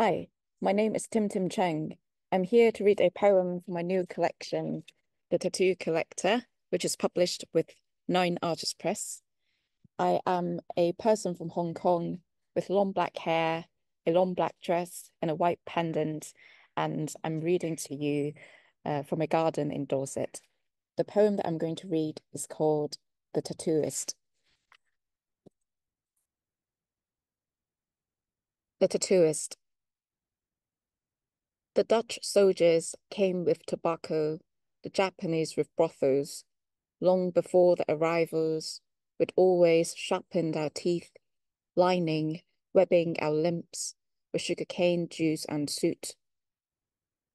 Hi, my name is Tim Tim Cheng. I'm here to read a poem from my new collection, The Tattoo Collector, which is published with Nine Arches Press. I am a person from Hong Kong with long black hair, a long black dress, and a white pendant, and I'm reading to you uh, from a garden in Dorset. The poem that I'm going to read is called The Tattooist. The Tattooist. The Dutch soldiers came with tobacco, the Japanese with brothels. Long before the arrivals, we'd always sharpened our teeth, lining, webbing our limbs with sugarcane juice and soot.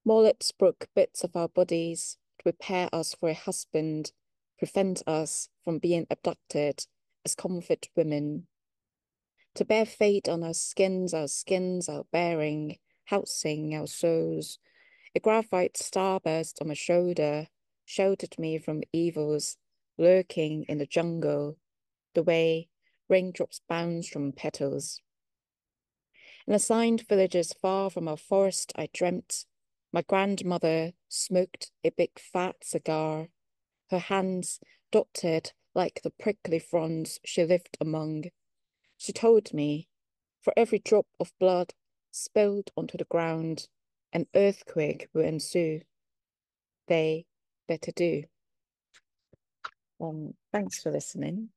Mullets broke bits of our bodies to prepare us for a husband, prevent us from being abducted as comfort women. To bear fate on our skins, our skins, our bearing, housing our souls. A graphite starburst on my shoulder sheltered me from evils lurking in the jungle, the way raindrops bounce from petals. In assigned villages far from our forest, I dreamt my grandmother smoked a big fat cigar, her hands dotted like the prickly fronds she lived among. She told me, for every drop of blood spilled onto the ground, an earthquake will ensue. They better do. Um, thanks for listening.